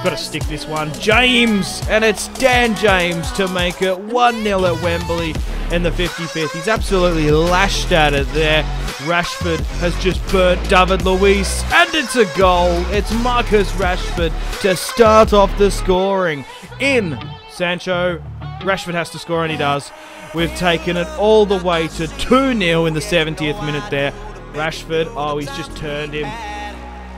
we've got to stick this one. James, and it's Dan James to make it 1-0 at Wembley in the 55th. He's absolutely lashed at it there. Rashford has just burnt David Luiz, and it's a goal. It's Marcus Rashford to start off the scoring in Sancho. Rashford has to score, and he does. We've taken it all the way to 2 0 in the 70th minute there. Rashford, oh, he's just turned him.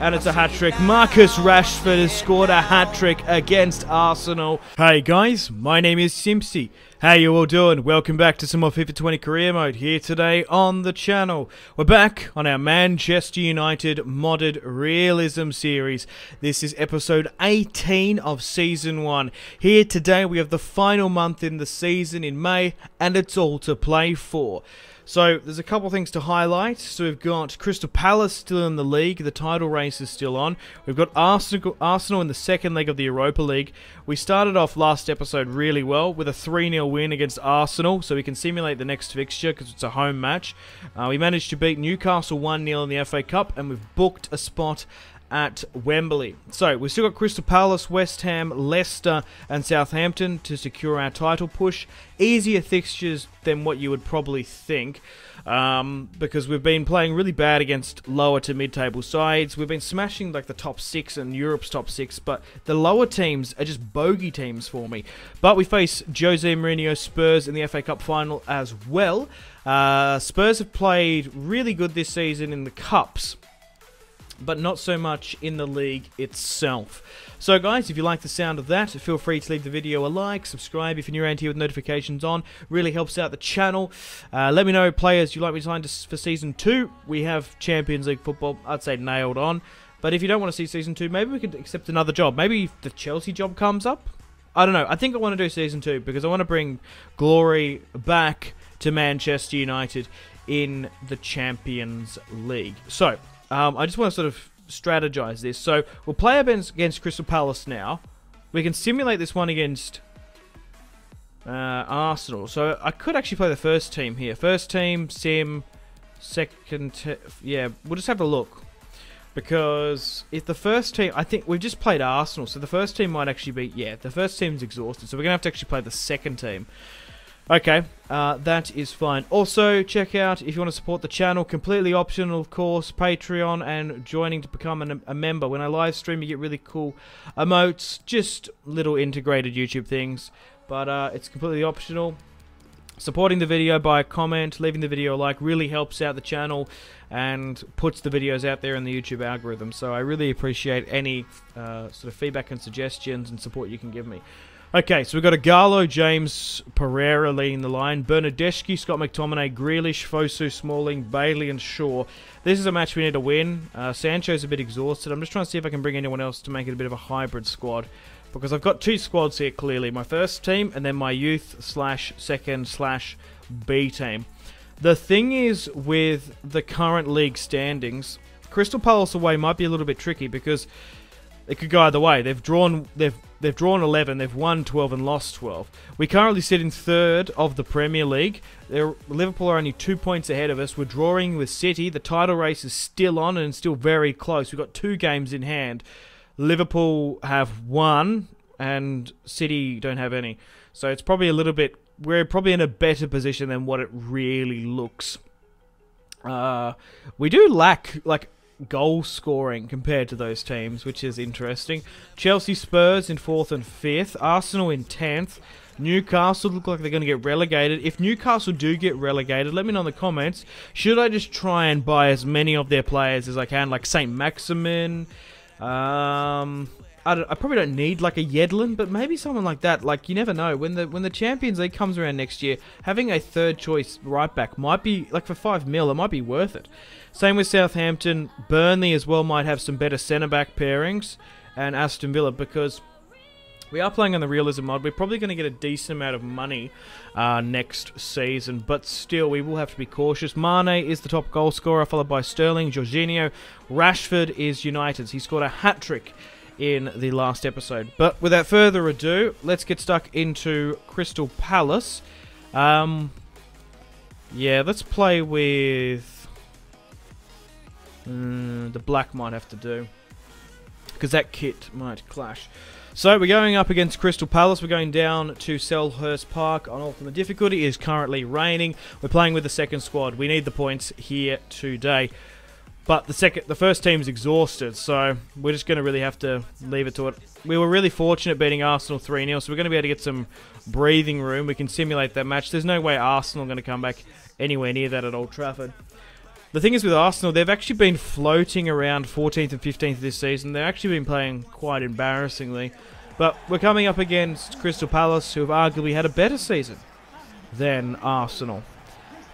And it's a hat trick. Marcus Rashford has scored a hat trick against Arsenal. Hey guys, my name is Simpzy. How are you all doing? Welcome back to some more FIFA 20 career mode here today on the channel. We're back on our Manchester United modded realism series. This is episode 18 of season 1. Here today we have the final month in the season in May and it's all to play for. So there's a couple things to highlight. So we've got Crystal Palace still in the league. The title race is still on. We've got Arsenal, Arsenal in the second leg of the Europa League. We started off last episode really well with a 3-0 win against Arsenal, so we can simulate the next fixture because it's a home match. Uh, we managed to beat Newcastle 1-0 in the FA Cup, and we've booked a spot at Wembley. So we've still got Crystal Palace, West Ham, Leicester, and Southampton to secure our title push. Easier fixtures than what you would probably think. Um, because we've been playing really bad against lower to mid-table sides. We've been smashing like the top six and Europe's top six, but the lower teams are just bogey teams for me. But we face Jose Mourinho Spurs in the FA Cup final as well. Uh, Spurs have played really good this season in the cups but not so much in the league itself. So guys, if you like the sound of that, feel free to leave the video a like, subscribe if you're new around here with notifications on, really helps out the channel. Uh, let me know players you'd like me to sign for Season 2. We have Champions League football, I'd say nailed on. But if you don't want to see Season 2, maybe we could accept another job. Maybe the Chelsea job comes up. I don't know. I think I want to do Season 2 because I want to bring glory back to Manchester United in the Champions League. So, um, I just want to sort of strategize this. So we'll play against Crystal Palace now. We can simulate this one against uh, Arsenal. So I could actually play the first team here. First team, sim, second... yeah, we'll just have a look. Because if the first team... I think we've just played Arsenal, so the first team might actually be... Yeah, the first team's exhausted, so we're going to have to actually play the second team. Okay, uh, that is fine. Also, check out, if you want to support the channel, completely optional, of course, Patreon and joining to become an, a member. When I live stream, you get really cool emotes, just little integrated YouTube things, but uh, it's completely optional. Supporting the video by a comment, leaving the video a like really helps out the channel and puts the videos out there in the YouTube algorithm. So I really appreciate any uh, sort of feedback and suggestions and support you can give me. Okay, so we've got Ighalo, James Pereira leading the line. Bernardeschi, Scott McTominay, Grealish, Fosu, Smalling, Bailly, and Shaw. This is a match we need to win. Uh, Sancho's a bit exhausted. I'm just trying to see if I can bring anyone else to make it a bit of a hybrid squad. Because I've got two squads here, clearly. My first team, and then my youth slash second slash B team. The thing is, with the current league standings, Crystal Palace away might be a little bit tricky because it could go either way. They've drawn they've they've drawn 11, they've won 12 and lost 12. We currently sit in third of the Premier League. They're, Liverpool are only two points ahead of us. We're drawing with City. The title race is still on and still very close. We've got two games in hand. Liverpool have one and City don't have any. So it's probably a little bit we're probably in a better position than what it really looks. Uh, we do lack like goal scoring compared to those teams, which is interesting. Chelsea Spurs in fourth and fifth, Arsenal in tenth. Newcastle look like they're going to get relegated. If Newcastle do get relegated, let me know in the comments. Should I just try and buy as many of their players as I can, like Saint Maximin? Um, I, I, probably don't need like a Yedlin, but maybe someone like that. Like you never know when the when the Champions League comes around next year, having a third choice right back might be like for five mil, it might be worth it. Same with Southampton, Burnley as well might have some better centre back pairings, and Aston Villa because we are playing on the realism mod. We're probably going to get a decent amount of money uh, next season, but still, we will have to be cautious. Mane is the top goal scorer, followed by Sterling, Jorginho. Rashford is United's. He scored a hat trick in the last episode. But without further ado, let's get stuck into Crystal Palace. Um, yeah, let's play with... Mm, the black might have to do. because that kit might clash. So we're going up against Crystal Palace. We're going down to Selhurst Park on ultimate difficulty. It is currently raining. We're playing with the second squad. We need the points here today. But the second, the first team's exhausted, so we're just going to really have to leave it to it. We were really fortunate beating Arsenal 3 0, so we're going to be able to get some breathing room. We can simulate that match. There's no way Arsenal are going to come back anywhere near that at Old Trafford. The thing is with Arsenal, they've actually been floating around 14th and 15th this season. They've actually been playing quite embarrassingly. But we're coming up against Crystal Palace, who have arguably had a better season than Arsenal.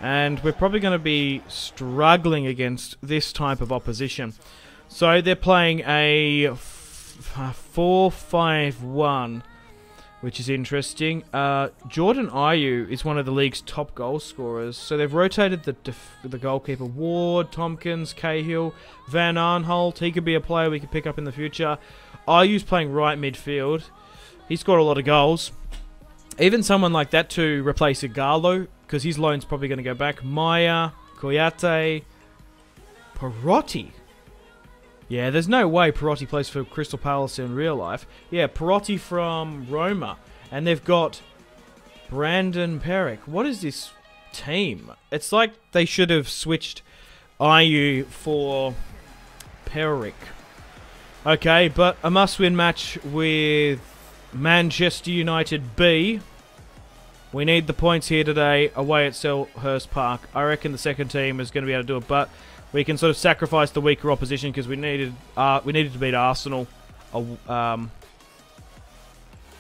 And we're probably going to be struggling against this type of opposition. So they're playing a 4 5 1 which is interesting. Uh, Jordan Ayew is one of the league's top goal scorers. So they've rotated the the goalkeeper Ward, Tomkins, Cahill, Van Aanholt. He could be a player we could pick up in the future. Ayew's playing right midfield. He scored a lot of goals. Even someone like that to replace Ighalo, because his loan's probably going to go back. Meyer, Kouyaté, Perotti. Yeah, there's no way Perotti plays for Crystal Palace in real life. Yeah, Perotti from Roma. And they've got Brandon Pierrick. What is this team? It's like they should have switched Ayew for Pierrick. Okay, but a must-win match with Manchester United B. We need the points here today away at Selhurst Park. I reckon the second team is going to be able to do it, but we can sort of sacrifice the weaker opposition because we needed uh, we needed to beat Arsenal. Um,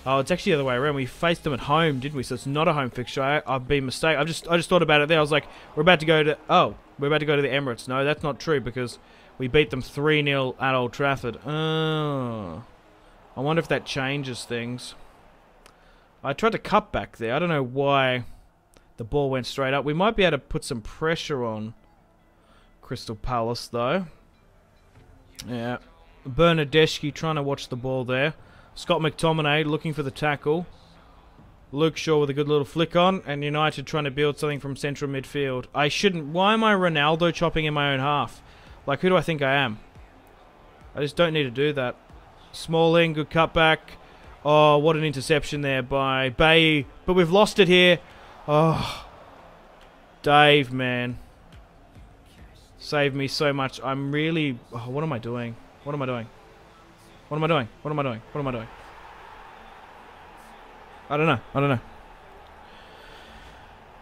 oh, it's actually the other way around. We faced them at home, didn't we? So it's not a home fixture. I, have been mistaken. I just I just thought about it there. I was like, we're about to go to oh, we're about to go to the Emirates. No, that's not true because we beat them three 0 at Old Trafford. Oh, I wonder if that changes things. I tried to cut back there. I don't know why the ball went straight up. We might be able to put some pressure on. Crystal Palace, though. Yeah. Bernardeschi trying to watch the ball there. Scott McTominay looking for the tackle. Luke Shaw with a good little flick on. And United trying to build something from central midfield. I shouldn't... Why am I Ronaldo chopping in my own half? Like, who do I think I am? I just don't need to do that. Smalling, good cutback. Oh, what an interception there by Bay. But we've lost it here. Oh. Dave, man. Saved me so much. I'm really... Oh, what am I doing? What am I doing? What am I doing? What am I doing? What am I doing? I don't know. I don't know.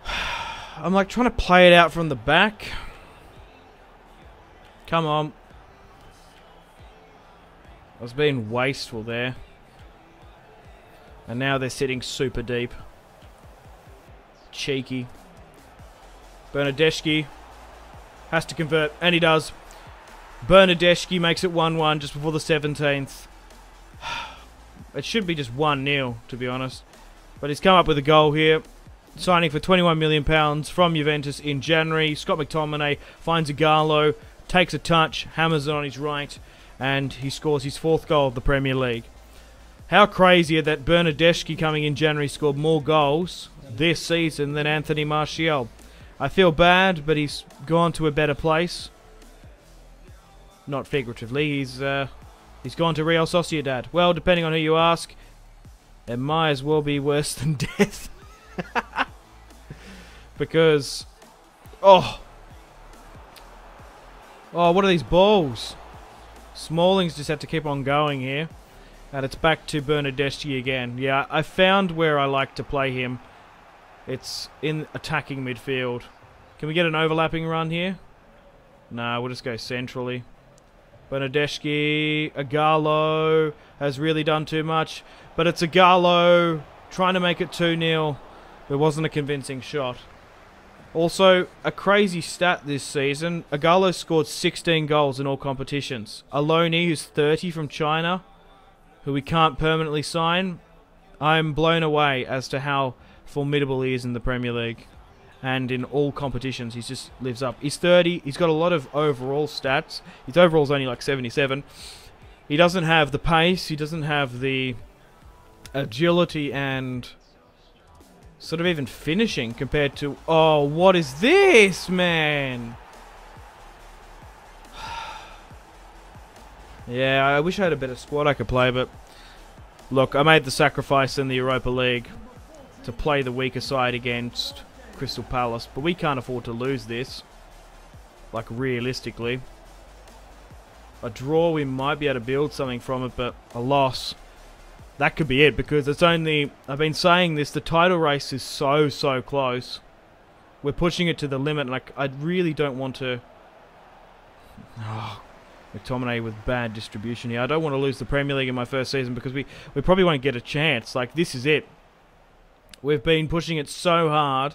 I'm like trying to play it out from the back. Come on. I was being wasteful there. And now they're sitting super deep. Cheeky. Bernardeschi has to convert, and he does. Bernardeschi makes it 1-1 just before the 17th. It should be just 1-0, to be honest. But he's come up with a goal here. Signing for £21 million from Juventus in January. Scott McTominay finds Ighalo, takes a touch, hammers it on his right, and he scores his fourth goal of the Premier League. How crazy that Bernardeschi coming in January scored more goals this season than Anthony Martial. I feel bad, but he's gone to a better place. Not figuratively, he's uh, he's gone to Real Sociedad. Well, depending on who you ask, it might as well be worse than death. because, oh, oh, what are these balls? Smallings just have to keep on going here. And it's back to Bernardeschi again. Yeah, I found where I like to play him. It's in attacking midfield. Can we get an overlapping run here? No, we'll just go centrally. Bernardeschi, Ighalo has really done too much. But it's Ighalo trying to make it 2-0. It wasn't a convincing shot. Also, a crazy stat this season. Ighalo scored 16 goals in all competitions. Aloni, who's 30 from China, who we can't permanently sign. I'm blown away as to how formidable he is in the Premier League and in all competitions he just lives up. He's 30, he's got a lot of overall stats. His overall's only like 77. He doesn't have the pace, he doesn't have the agility and sort of even finishing compared to... Oh, what is this, man? Yeah, I wish I had a better squad I could play, but look, I made the sacrifice in the Europa League to play the weaker side against Crystal Palace, but we can't afford to lose this. Like, realistically. A draw, we might be able to build something from it, but a loss, that could be it, because it's only, I've been saying this, the title race is so, so close. We're pushing it to the limit, like, I, really don't want to... Oh, McTominay with bad distribution here. I don't want to lose the Premier League in my first season because we, we probably won't get a chance. Like, this is it. We've been pushing it so hard.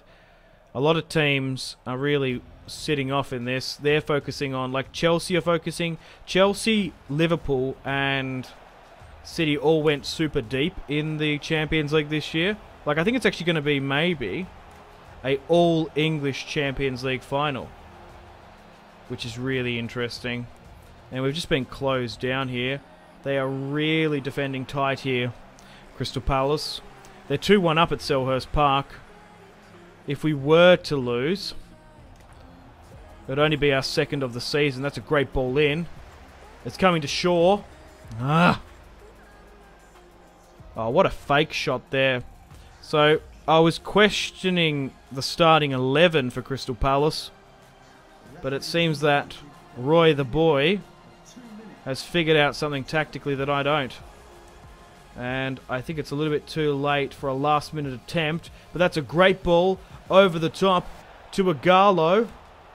A lot of teams are really sitting off in this. They're focusing on, like, Chelsea are focusing. Chelsea, Liverpool, and City all went super deep in the Champions League this year. Like, I think it's actually going to be maybe a all-English Champions League final. Which is really interesting. And we've just been closed down here. They are really defending tight here. Crystal Palace. They're 2-1 up at Selhurst Park. If we were to lose, it would only be our second of the season. That's a great ball in. It's coming to Shaw. Ah. Oh, what a fake shot there. So, I was questioning the starting 11 for Crystal Palace. But it seems that Roy the boy has figured out something tactically that I don't. And I think it's a little bit too late for a last minute attempt. But that's a great ball over the top to Ighalo,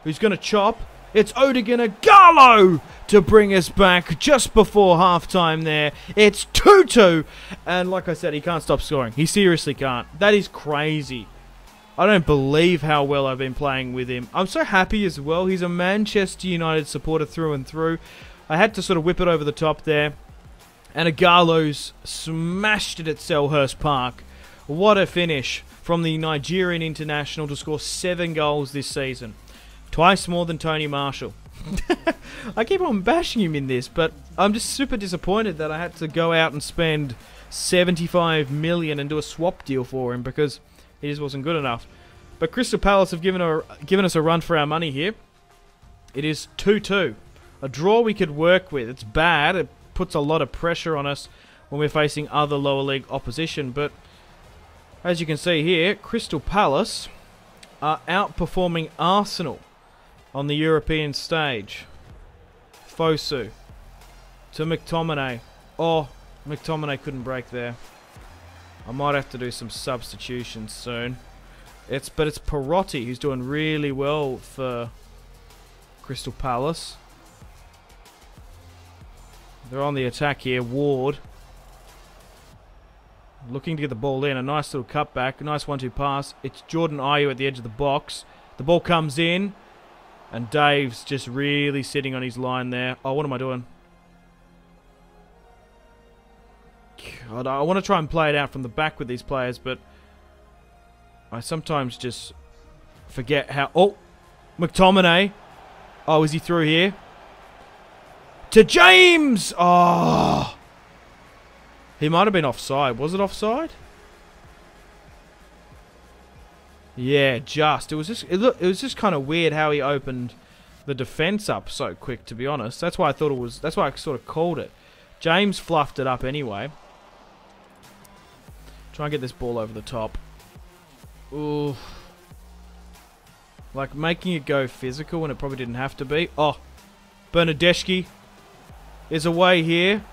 who's going to chop. It's Odion Ighalo to bring us back just before halftime there. It's 2-2. And like I said, he can't stop scoring. He seriously can't. That is crazy. I don't believe how well I've been playing with him. I'm so happy as well. He's a Manchester United supporter through and through. I had to sort of whip it over the top there. And Ighalo's smashed it at Selhurst Park. What a finish from the Nigerian international to score seven goals this season. Twice more than Tony Martial. I keep on bashing him in this, but I'm just super disappointed that I had to go out and spend 75 million and do a swap deal for him because he just wasn't good enough. But Crystal Palace have given, a, given us a run for our money here. It is 2-2. A draw we could work with. It's bad. It puts a lot of pressure on us when we're facing other lower league opposition. But as you can see here, Crystal Palace are outperforming Arsenal on the European stage. Fosu to McTominay. Oh, McTominay couldn't break there. I might have to do some substitutions soon. It's but it's Perotti who's doing really well for Crystal Palace. They're on the attack here. Ward looking to get the ball in. A nice little cutback. A nice one-two pass. It's Jordan Ayew at the edge of the box. The ball comes in. And Dave's just really sitting on his line there. Oh, what am I doing? God, I want to try and play it out from the back with these players, but I sometimes just forget how... Oh, McTominay. Oh, is he through here? To James! Oh! He might have been offside. Was it offside? Yeah, just. It was just it, look, it was just kind of weird how he opened the defense up so quick to be honest. That's why I thought it was that's why I sort of called it. James fluffed it up anyway. Try and get this ball over the top. Ooh. Like making it go physical when it probably didn't have to be. Oh. Bernardeschi is away here.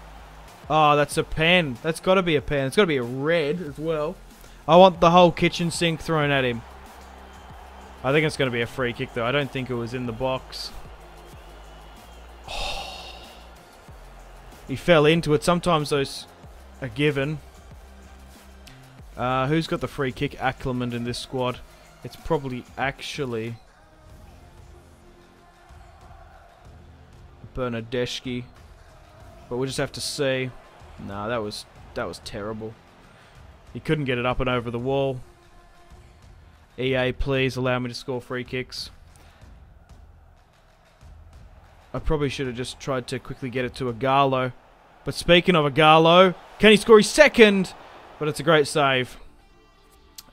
Oh, that's a pen. That's got to be a pen. It's got to be a red as well. I want the whole kitchen sink thrown at him. I think it's going to be a free kick, though. I don't think it was in the box. He fell into it. Sometimes those are given. Uh, who's got the free kick? Acclimant in this squad. It's probably actually... Bernardeschi. But we'll just have to see. Nah, that was that was terrible. He couldn't get it up and over the wall. EA, please allow me to score free kicks. I probably should have just tried to quickly get it to Ighalo. But speaking of Ighalo, can he score his second? But it's a great save.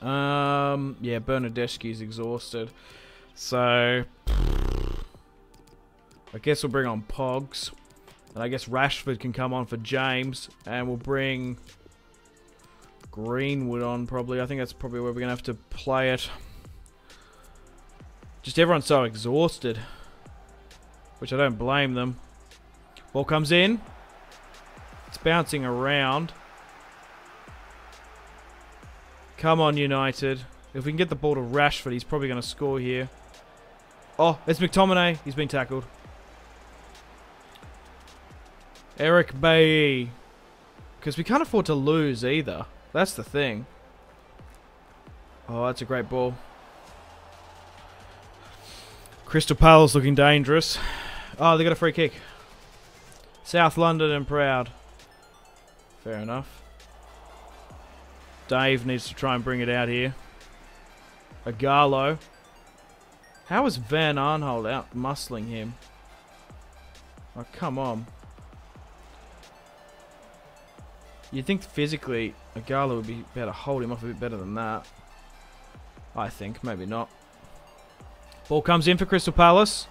Um, yeah, is exhausted. So, I guess we'll bring on Pogs. And I guess Rashford can come on for James. And we'll bring Greenwood on probably. I think that's probably where we're going to have to play it. Just everyone's so exhausted. Which I don't blame them. Ball comes in. It's bouncing around. Come on, United. If we can get the ball to Rashford, he's probably going to score here. Oh, it's McTominay. He's been tackled. Eric Bailly. Because we can't afford to lose either. That's the thing. Oh, that's a great ball. Crystal Palace looking dangerous. Oh, they got a free kick. South London and proud. Fair enough. Dave needs to try and bring it out here. Ighalo. How is Van Aanholt out muscling him? Oh, come on. You'd think physically Ighalo would be better hold him off a bit better than that. I think, maybe not. Ball comes in for Crystal Palace.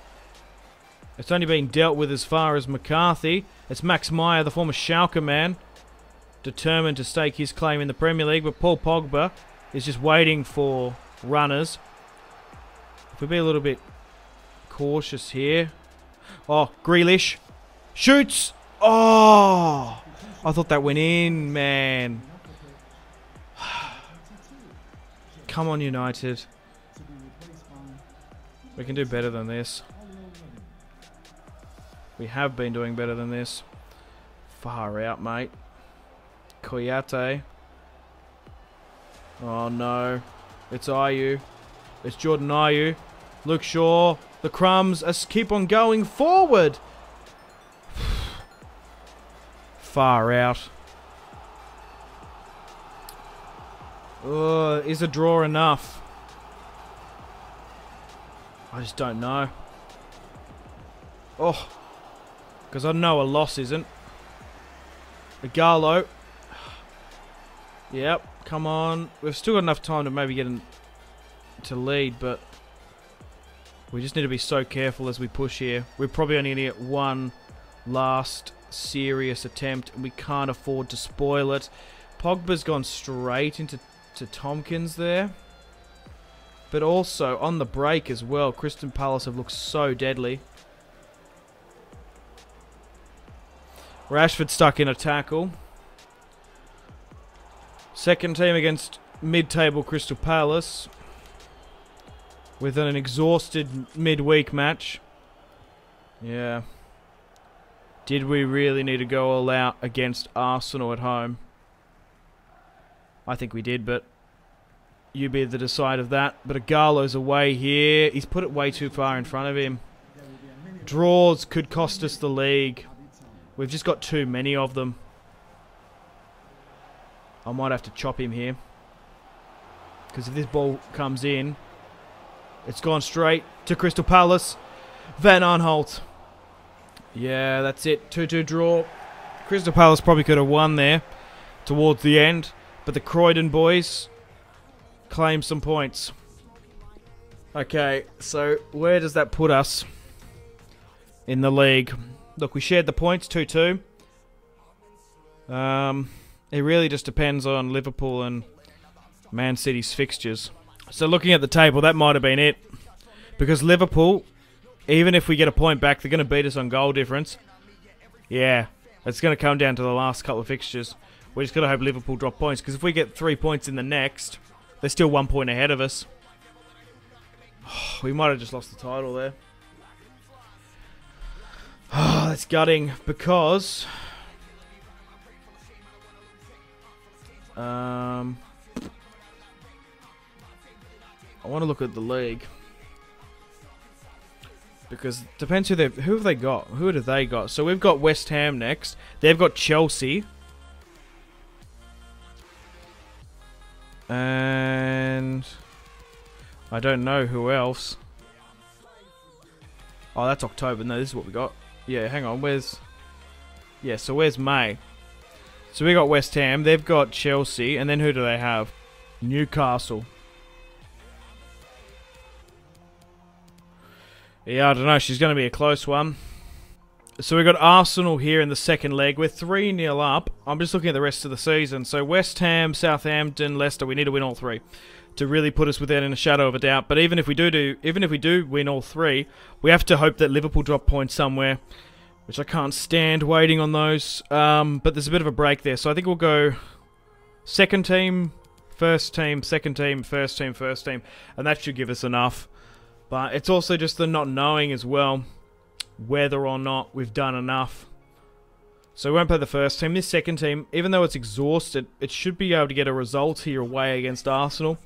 It's only been dealt with as far as McCarthy. It's Max Meyer, the former Schalke man, determined to stake his claim in the Premier League, but Paul Pogba is just waiting for runners. If we be a little bit cautious here. Oh, Grealish. Shoots! Oh! I thought that went in, man. Come on, United. We can do better than this. We have been doing better than this. Far out, mate. Kouyaté. Oh, no. It's Ayew. It's Jordan Ayew. Luke Shaw. The crumbs keep on going forward. Far out. Uh, is a draw enough? I just don't know. Oh. Because I know a loss isn't. Ighalo. Yep, come on. We've still got enough time to maybe get in to lead, but we just need to be so careful as we push here. We're probably only going to get one last serious attempt, and we can't afford to spoil it. Pogba's gone straight into to Tomkins there. But also, on the break as well, Crystal Palace have looked so deadly. Rashford stuck in a tackle. Second team against mid-table Crystal Palace. With an exhausted midweek match. Yeah. Did we really need to go all out against Arsenal at home? I think we did, but you be the decide of that. But Ighalo's away here. He's put it way too far in front of him. Draws could cost us the league. We've just got too many of them. I might have to chop him here. Because if this ball comes in, it's gone straight to Crystal Palace. Van Aanholt. Yeah, that's it. 2-2 draw. Crystal Palace probably could have won there towards the end. But the Croydon boys claim some points. Okay, so where does that put us in the league? Look, we shared the points 2-2. Um, it really just depends on Liverpool and Man City's fixtures. So looking at the table, that might have been it. Because Liverpool, even if we get a point back, they're going to beat us on goal difference. Yeah, it's going to come down to the last couple of fixtures. We're just going to hope Liverpool drop points. Because if we get three points in the next, they're still one point ahead of us. we might have just lost the title there. Oh, that's gutting because... Um, I want to look at the league because depends who they who have they got. Who do they got? So we've got West Ham next. They've got Chelsea. And I don't know who else. Oh, that's October. No, this is what we got. Yeah, hang on. Where's... Yeah, so where's May? So we got West Ham. They've got Chelsea. And then who do they have? Newcastle. Yeah, I don't know. She's going to be a close one. So we've got Arsenal here in the second leg. We're 3 0 up. I'm just looking at the rest of the season. So West Ham, Southampton, Leicester, we need to win all three to really put us within a shadow of a doubt. But even if we do do even if we do win all three, we have to hope that Liverpool drop points somewhere. Which I can't stand waiting on those. Um, but there's a bit of a break there. So I think we'll go second team, first team, second team, first team, first team. And that should give us enough. But it's also just the not knowing as well whether or not we've done enough. So we won't play the first team. This second team, even though it's exhausted, it should be able to get a result here away against Arsenal.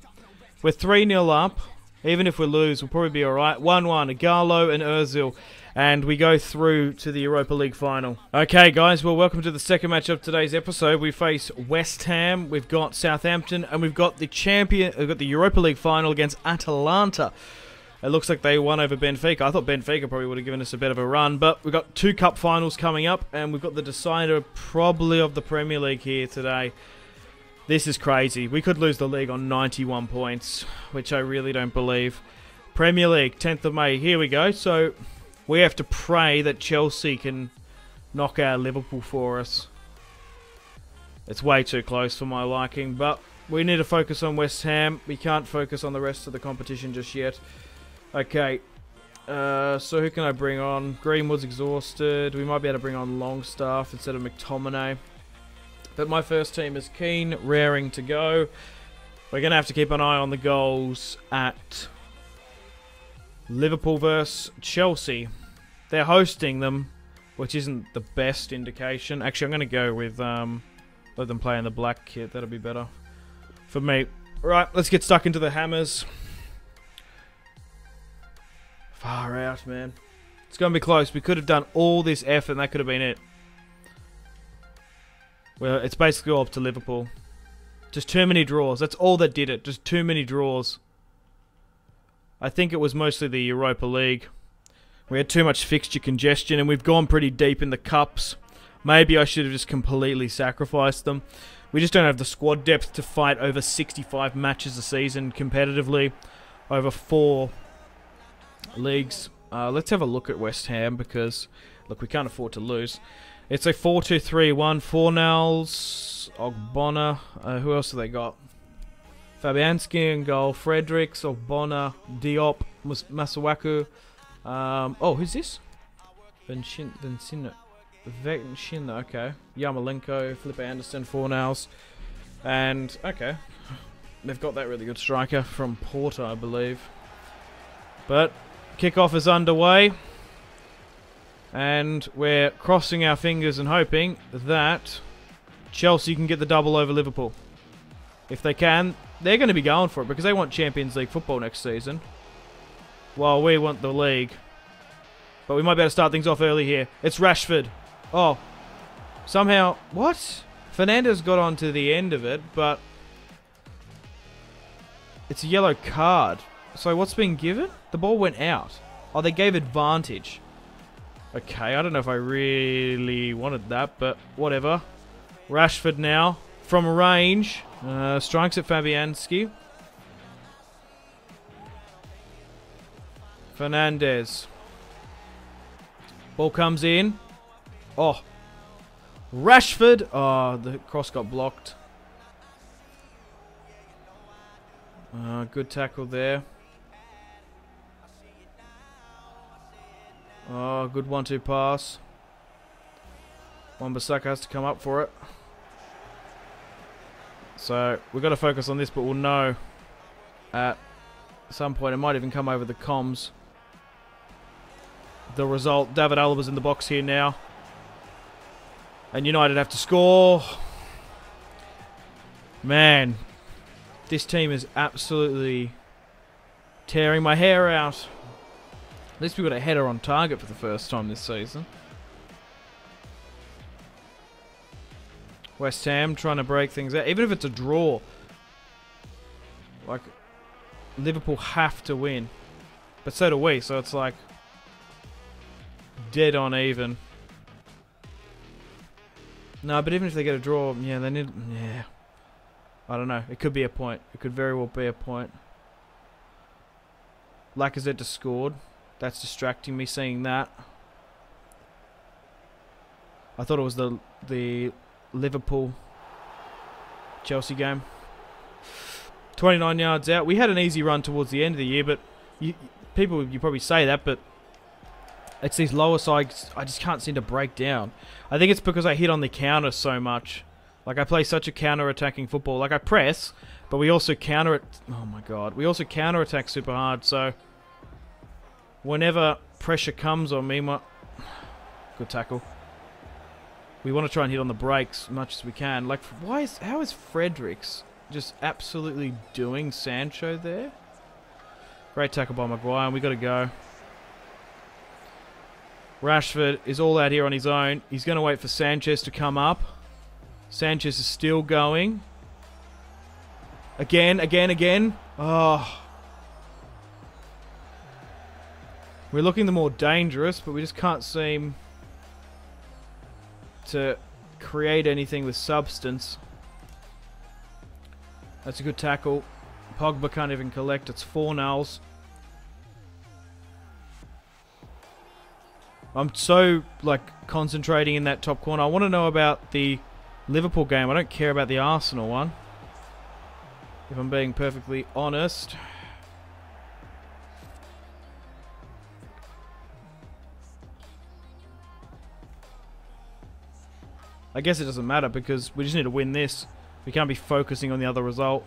We're 3-0 up. Even if we lose, we'll probably be alright. 1-1, Gallo and Ozil. And we go through to the Europa League final. Okay, guys, well, welcome to the second match of today's episode. We face West Ham, we've got Southampton, and we've got the champion, we've got the Europa League final against Atalanta. It looks like they won over Benfica. I thought Benfica probably would have given us a bit of a run, but we've got two cup finals coming up, and we've got the decider probably of the Premier League here today. This is crazy. We could lose the league on 91 points, which I really don't believe. Premier League, 10th of May. Here we go. So we have to pray that Chelsea can knock out Liverpool for us. It's way too close for my liking, but we need to focus on West Ham. We can't focus on the rest of the competition just yet. Okay. Uh, so who can I bring on? Greenwood's exhausted. We might be able to bring on Longstaff instead of McTominay. But my first team is keen, raring to go. We're going to have to keep an eye on the goals at Liverpool versus Chelsea. They're hosting them, which isn't the best indication. Actually, I'm going to go with um, let them play in the black kit. That'll be better for me. Right, let's get stuck into the hammers. Far out, man. It's going to be close. We could have done all this effort and that could have been it. Well, it's basically all up to Liverpool. Just too many draws. That's all that did it. Just too many draws. I think it was mostly the Europa League. We had too much fixture congestion and we've gone pretty deep in the cups. Maybe I should have just completely sacrificed them. We just don't have the squad depth to fight over 65 matches a season competitively over four leagues. Uh, let's have a look at West Ham because, look, we can't afford to lose. It's a 4-2-3-1. Fornals, Ogbonna. Uh, who else have they got? Fabianski in goal. Fredericks, Ogbonna, Diop, Masuaku. Um, oh, who's this? Vincin. Vincino, okay. Yarmolenko, Felipe Anderson, Fornals. And, okay. They've got that really good striker from Porto, I believe. But Kickoff is underway. And we're crossing our fingers and hoping that Chelsea can get the double over Liverpool. If they can, they're going to be going for it because they want Champions League football next season. While we want the league. But we might be able to start things off early here. It's Rashford. Oh. Somehow... What? Fernandes got on to the end of it, but... It's a yellow card. So what's been given? The ball went out. Oh, they gave advantage. Okay, I don't know if I really wanted that, but whatever. Rashford now, from range, uh, strikes at Fabianski. Fernandes. Ball comes in. Oh. Rashford. Oh, the cross got blocked. Uh, good tackle there. Oh, good one-two pass. Wan-Bissaka has to come up for it. So, we've got to focus on this, but we'll know at some point. It might even come over the comms. The result, David Alaba's in the box here now. And United have to score. Man, this team is absolutely tearing my hair out. At least we got a header on target for the first time this season. West Ham trying to break things out. Even if it's a draw. Like, Liverpool have to win. But so do we, so it's like... Dead on even. No, but even if they get a draw, yeah, they need... Yeah. I don't know. It could be a point. It could very well be a point. Lacazette just scored. That's distracting me seeing that. I thought it was the the Liverpool Chelsea game. 29 yards out. We had an easy run towards the end of the year, but you, people, you probably say that, but it's these lower sides I just can't seem to break down. I think it's because I hit on the counter so much. Like I play such a counter-attacking football. Like I press, but we also counter it. Oh my god, we also counter-attack super hard. So whenever pressure comes on me, my good tackle. We want to try and hit on the brakes as much as we can. Like, why is how is Fredericks just absolutely doing Sancho there? Great tackle by Maguire, and we got to go. Rashford is all out here on his own. He's going to wait for Sanchez to come up. Sanchez is still going. Again, again, again. Oh. We're looking the more dangerous, but we just can't seem to create anything with substance. That's a good tackle. Pogba can't even collect. It's Fornals. I'm so like concentrating in that top corner. I want to know about the Liverpool game. I don't care about the Arsenal one. If I'm being perfectly honest. I guess it doesn't matter because we just need to win this. We can't be focusing on the other result.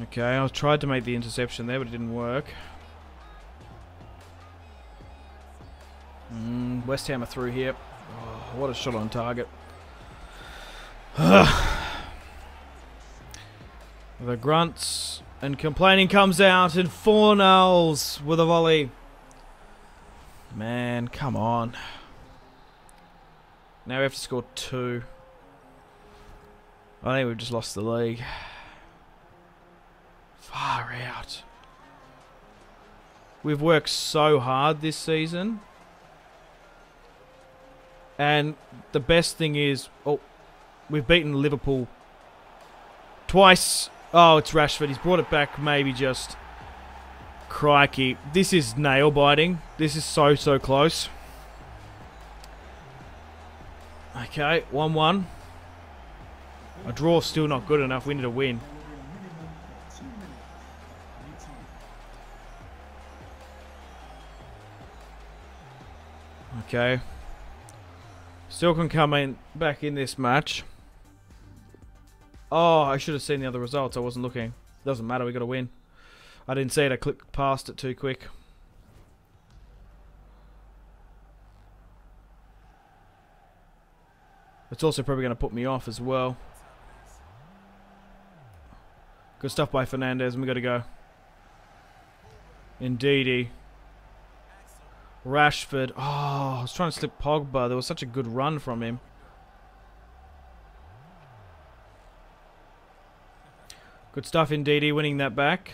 Okay, I tried to make the interception there, but it didn't work. Mm, West Ham are through here. Oh, what a shot on target. the grunts and complaining comes out and Fornals with a volley. Man, come on. Now we have to score two. I think we've just lost the league. Far out. We've worked so hard this season. And the best thing is, oh, we've beaten Liverpool twice. Oh, it's Rashford. He's brought it back maybe just... Crikey. This is nail biting. This is so, so close. Okay, 1-1. A draw still not good enough. We need a win. Okay. Still can come in back in this match. Oh, I should have seen the other results. I wasn't looking. Doesn't matter. We got to win. I didn't see it. I clicked past it too quick. It's also probably going to put me off as well. Good stuff by Fernandes, and we got to go. Indeedy. Rashford. Oh, I was trying to slip Pogba. There was such a good run from him. Good stuff indeed, winning that back.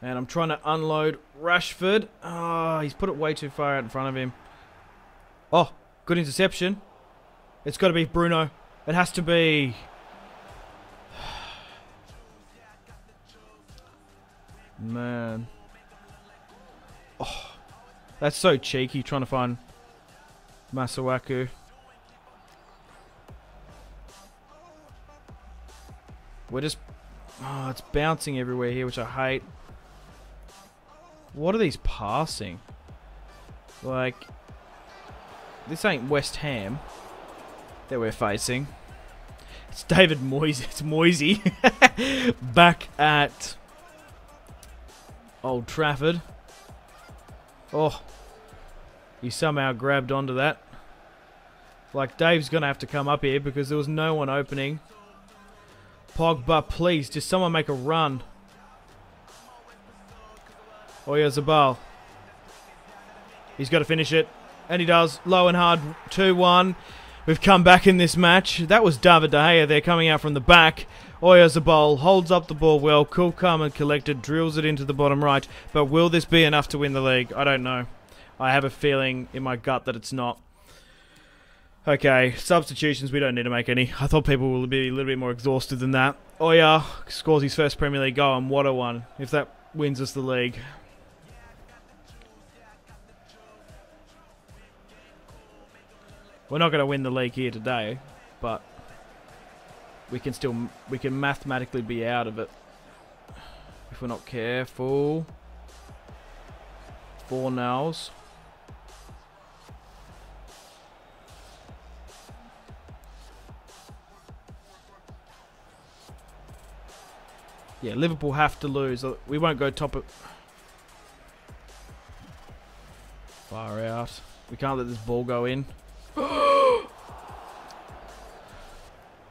And I'm trying to unload Rashford. Oh, he's put it way too far out in front of him. Oh, good interception. It's got to be Bruno. It has to be. Man. Oh, that's so cheeky trying to find Masuaku. We're just... Oh, it's bouncing everywhere here, which I hate. What are these passing? Like... This ain't West Ham that we're facing. It's David Moyes. It's Moisey. Back at Old Trafford. Oh. He somehow grabbed onto that. Like, Dave's going to have to come up here because there was no one opening. Pogba, please, just someone make a run. Oh, Oyarzabal. He's got to finish it. And he does. Low and hard. 2-1. We've come back in this match. That was David De Gea there coming out from the back. Oh, Oyarzabal holds up the ball well. Cool, calm and collected. Drills it into the bottom right. But will this be enough to win the league? I don't know. I have a feeling in my gut that it's not. Okay, substitutions, we don't need to make any. I thought people would be a little bit more exhausted than that. Oh yeah, scores his first Premier League goal, and what a one. If that wins us the league. We're not going to win the league here today, but we can still we can mathematically be out of it if we're not careful. Fornals. Yeah, Liverpool have to lose. Uh, we won't go top of... Far out. We can't let this ball go in. I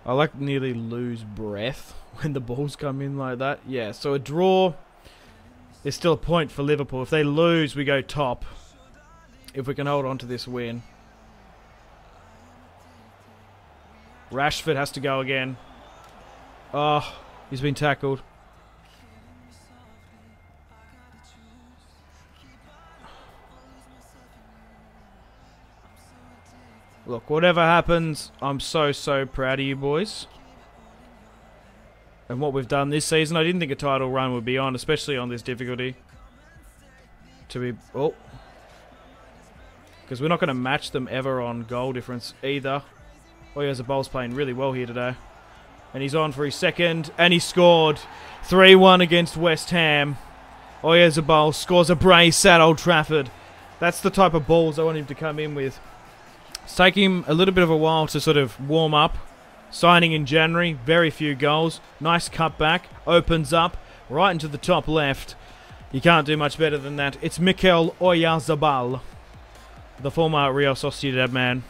like nearly lose breath when the balls come in like that. Yeah, so a draw is still a point for Liverpool. If they lose, we go top. If we can hold on to this win. Rashford has to go again. Oh, he's been tackled. Look, whatever happens, I'm so, so proud of you boys. And what we've done this season, I didn't think a title run would be on, especially on this difficulty. To be... Oh. Because we're not going to match them ever on goal difference either. Oh, yeah, Zabal's playing really well here today. And he's on for his second, and he scored 3-1 against West Ham. Oh, yeah, Zabal scores a brace at Old Trafford. That's the type of balls I want him to come in with. It's taking him a little bit of a while to sort of warm up. Signing in January, very few goals. Nice cutback, opens up right into the top left. You can't do much better than that. It's Mikel Oyarzabal, the former Real Sociedad man.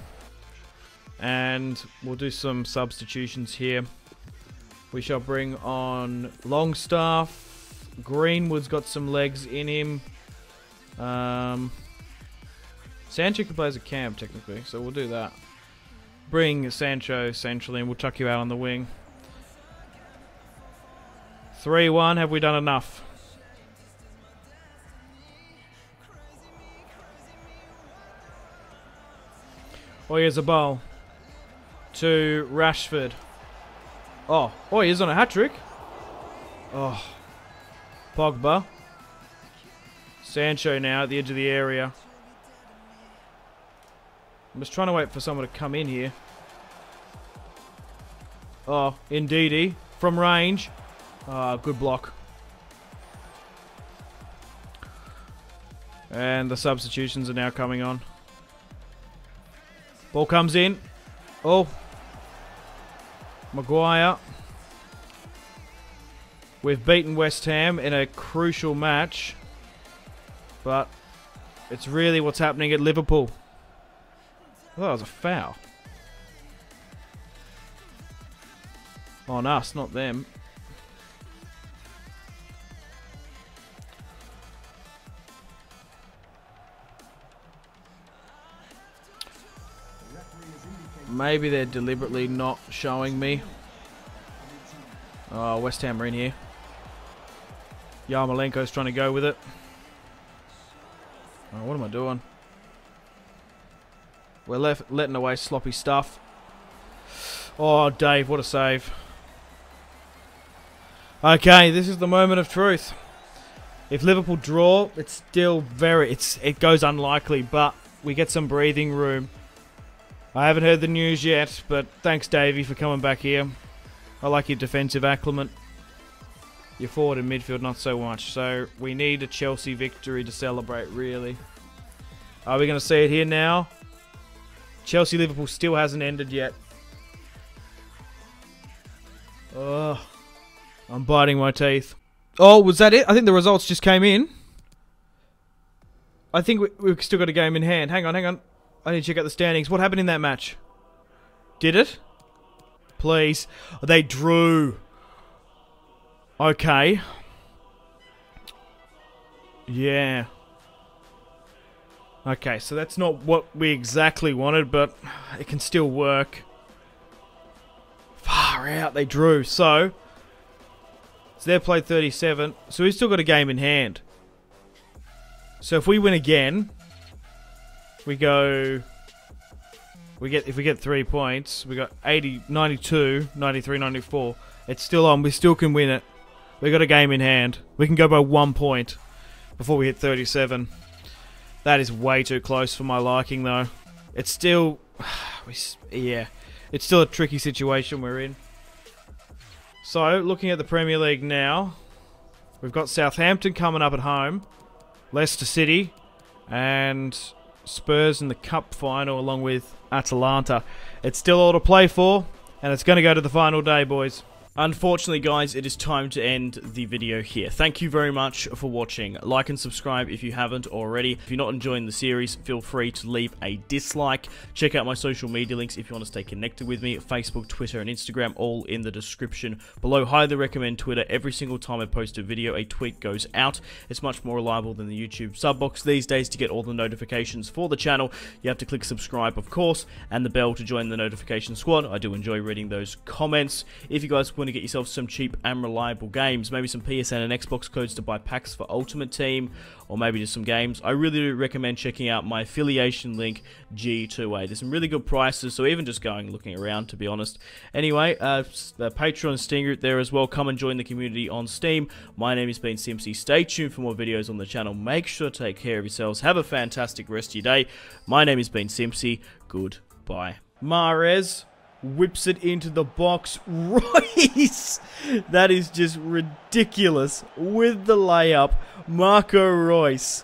And we'll do some substitutions here. We shall bring on Longstaff. Greenwood's got some legs in him. Um, Sancho can play as a cam, technically, so we'll do that. Bring Sancho centrally, and we'll chuck you out on the wing. 3-1, have we done enough? Oh, here's a ball. To Rashford. Oh, oh, he's on a hat-trick. Oh. Pogba. Sancho now at the edge of the area. I'm just trying to wait for someone to come in here. Oh, indeedy. From range. Ah, good block. And the substitutions are now coming on. Ball comes in. Oh. Maguire. We've beaten West Ham in a crucial match. But it's really what's happening at Liverpool. Oh, that was a foul. On us, not them. Maybe they're deliberately not showing me. Oh, West Ham are in here. Yarmolenko's trying to go with it. Oh, what am I doing? We're left letting away sloppy stuff. Oh, Dave, what a save. Okay, this is the moment of truth. If Liverpool draw, it's still very it's it goes unlikely, but we get some breathing room. I haven't heard the news yet, but thanks Davey for coming back here. I like your defensive acclimate. Your forward and midfield not so much. So we need a Chelsea victory to celebrate really. Are we going to see it here now? Chelsea Liverpool still hasn't ended yet. Oh, I'm biting my teeth. Oh, was that it? I think the results just came in. I think we, we've still got a game in hand. Hang on, hang on. I need to check out the standings. What happened in that match? Did it? Please. They drew. Okay. Yeah. Okay, so that's not what we exactly wanted, but it can still work. Far out, they drew. So, so they've played 37, so we've still got a game in hand. So if we win again, we go we get if we get three points, we got 80, 92, 93, 94. It's still on. We still can win it. We've got a game in hand. We can go by one point before we hit 37. That is way too close for my liking, though. It's still, yeah, it's still a tricky situation we're in. So, looking at the Premier League now, we've got Southampton coming up at home, Leicester City, and Spurs in the Cup final along with Atalanta. It's still all to play for, and it's going to go to the final day, boys. Unfortunately, guys, it is time to end the video here. Thank you very much for watching. Like and subscribe if you haven't already. If you're not enjoying the series, feel free to leave a dislike. Check out my social media links if you want to stay connected with me. Facebook, Twitter, and Instagram, all in the description below. Highly recommend Twitter. Every single time I post a video, a tweet goes out. It's much more reliable than the YouTube sub box these days to get all the notifications for the channel. You have to click subscribe, of course, and the bell to join the notification squad. I do enjoy reading those comments. If you guys want to get yourself some cheap and reliable games. Maybe some PSN and Xbox codes to buy packs for Ultimate Team, or maybe just some games. I really do recommend checking out my affiliation link, G2A. There's some really good prices, so even just going looking around, to be honest. Anyway, uh, the Patreon Steam group there as well. Come and join the community on Steam. My name has been Simpzy. Stay tuned for more videos on the channel. Make sure to take care of yourselves. Have a fantastic rest of your day. My name has been Simpzy. Goodbye. Mahrez whips it into the box. Reus! That is just ridiculous. With the layup, Marco Reus